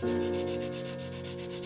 Thank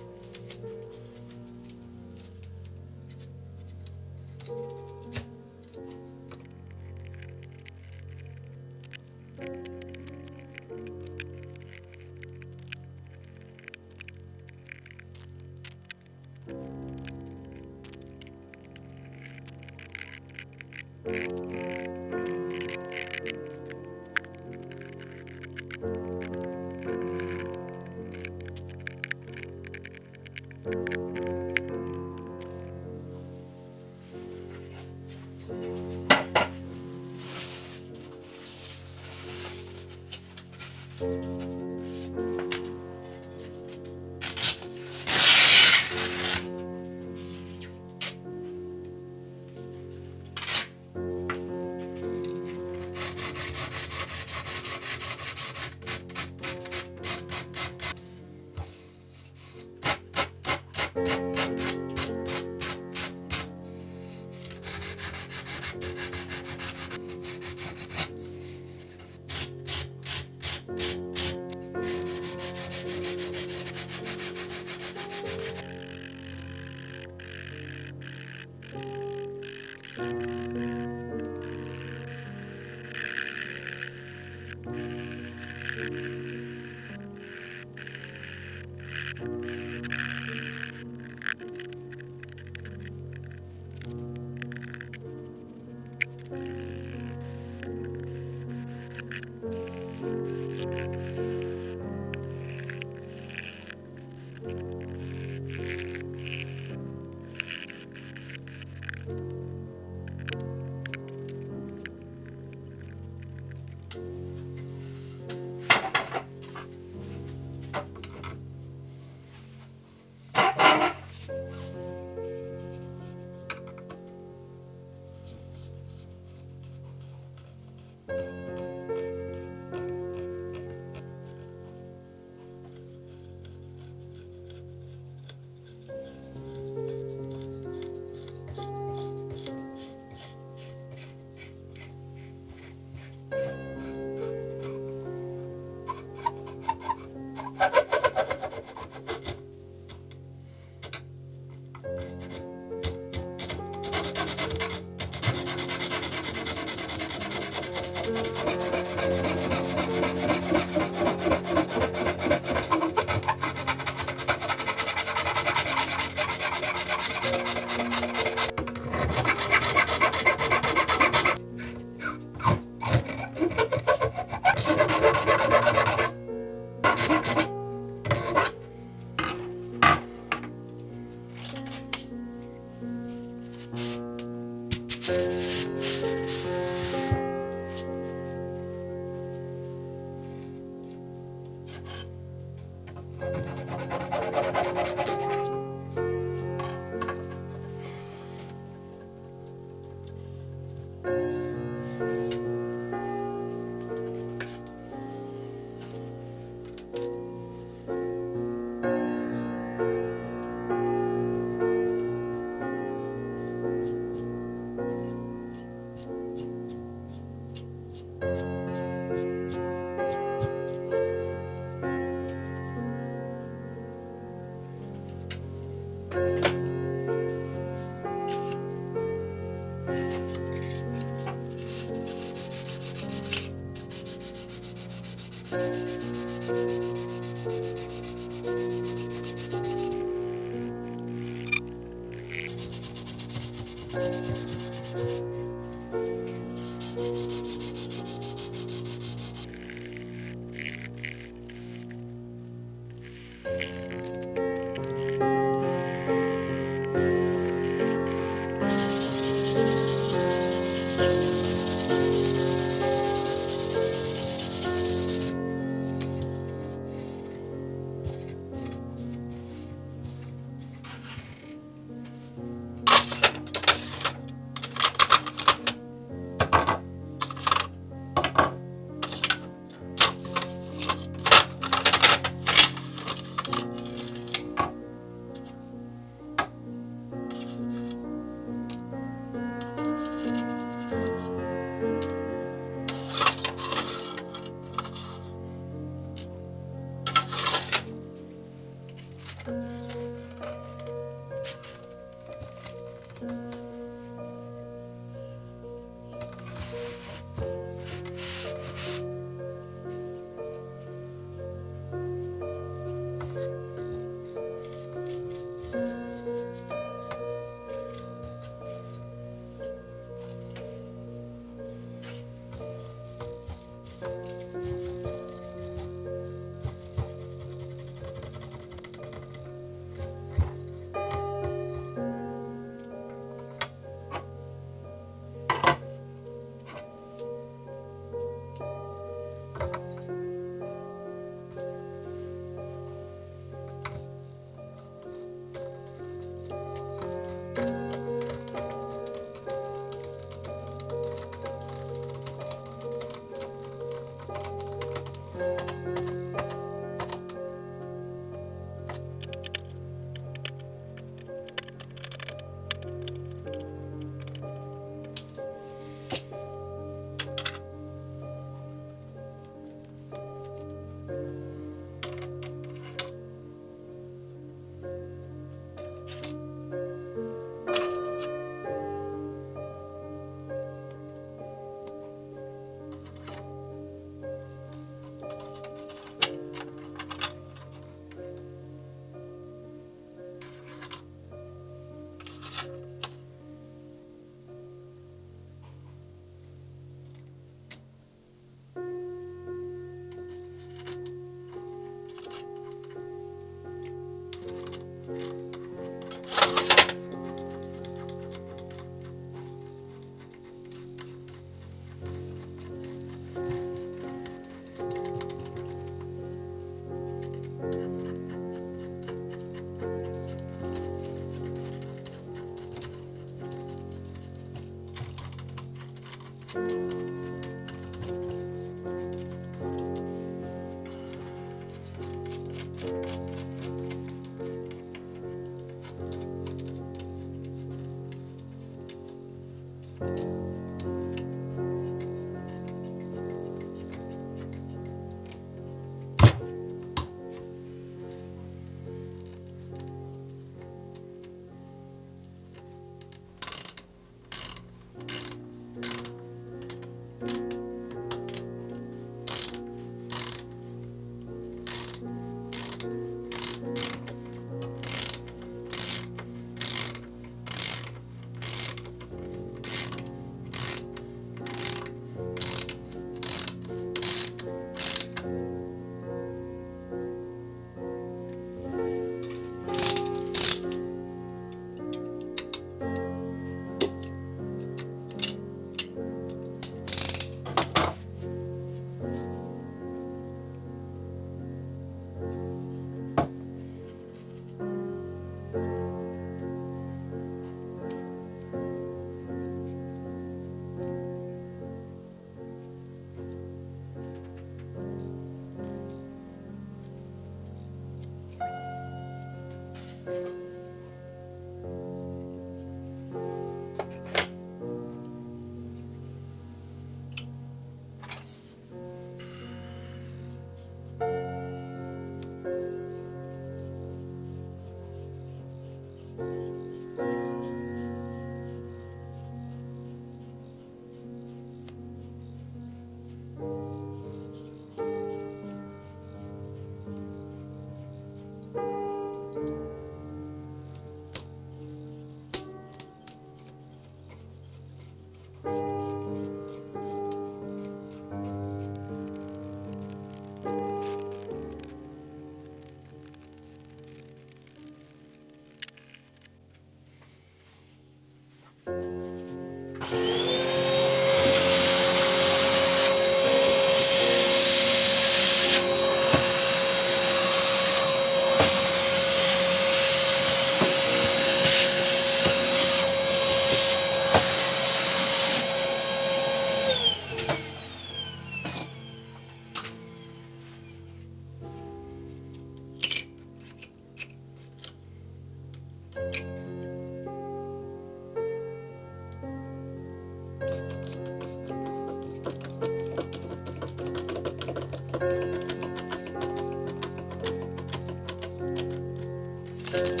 Thank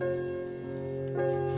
Thank you.